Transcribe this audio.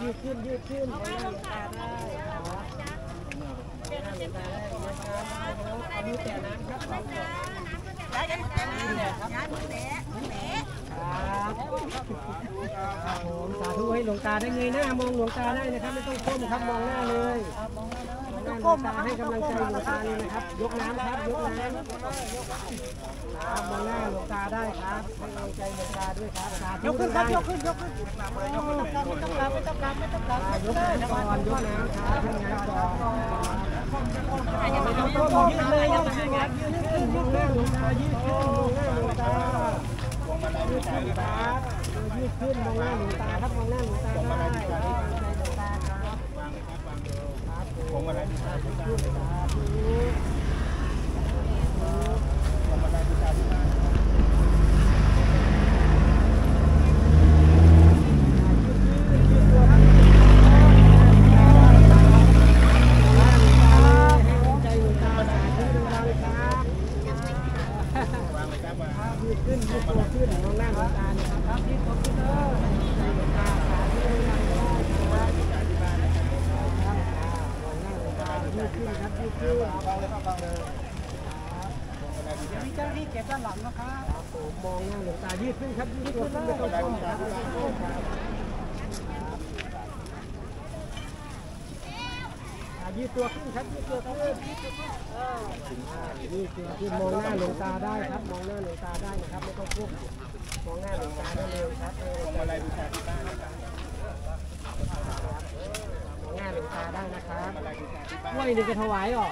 ยืดขึ้นยืดขึ้นเองหน้าหลวงตาได้ครับมองหน้าหลงตาได้เอามือแตะน้ำครับสองดอกนี่แหละครับครับครับผมสาธุให้หลวงตาได้เงยหน้ามองหลวงตาได้นะครับไม่ต้องก้มครับมองหน้าเลยมองหน้าหล วงตาให้กำลังใจหลวงตาเลยนะครับ ยกน้ำครับ ยกน้ำครับมองหน้าหลวงตาได้ครับให้กำลังใจหลวงตาด้วยครับสาธุยกขึ้นครับได้ยกขึ้นยกขึ้นไม่ต้องการไม่ต้องการไม่ต้องการไม่ต้องการยกน้ำก่อนยกน้ำครับยกน้ำก่อนยืดเลยยืดขึ้นครับยืดขึ้นมองหน้าหลวงตายืดขึ้นมองหน้าหลวงตายืดขึ้นครับยืดขึ้นมองหน้าหลวงตา ผมมาแล้วยืดขึ้นครับให้กำลังใจหลวงตาสาธุดังๆครับขึ้นยืดตัวขึ้นมองหน้าหลวงตานะครับยืดตัวขึ้นเลยให้หลวงตาสาธุดังๆครับมองหน้าหลวงตายืดขึ้นครับยืดขึ้นเดี๋ยวมีเจ้าหน้าที่เก็บด้านหลังนะครับผมมองหน้าหลวงตายืดขึ้นครับยืดตัวขึ้นไม่ต้องก้มครับไม่ต้องก้มครับยืดตัวขึ้นครับยืดตัวขึ้นยืดตัวขึ้นมองหน้าหลวงตาได้ครับ มองหน้าหลวงตาได้นะครับไม่ต้องก้มมองหน้าหลวงตาได้เลยครับเอออะไรบ้านนะครับ คาได้นะครับกล้วยหนึ่งจะถวายหรอ